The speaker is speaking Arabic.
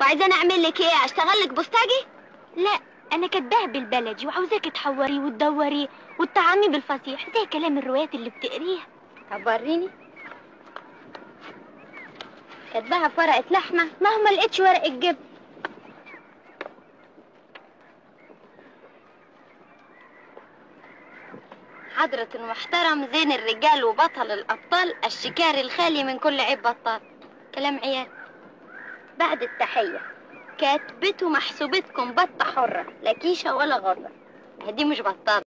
وعايزاني أعمل لك إيه؟ أشتغل لك بوسطجي لا أنا كاتباها بالبلدي وعاوزاكي تحوري وتدوري وتطعمي بالفصيح. زي كلام الروايات اللي بتقريها. طب وريني. كاتباها في ورقة لحمة. ما هو ما لقيتش ورق الجبن. حضرة المحترم زين الرجال وبطل الأبطال الشكاري الخالي من كل عيب بطال. كلام عيال. بعد التحية. كاتبته محسوبتكم بطة حرة لا كيشة ولا غرة دي مش بطالة.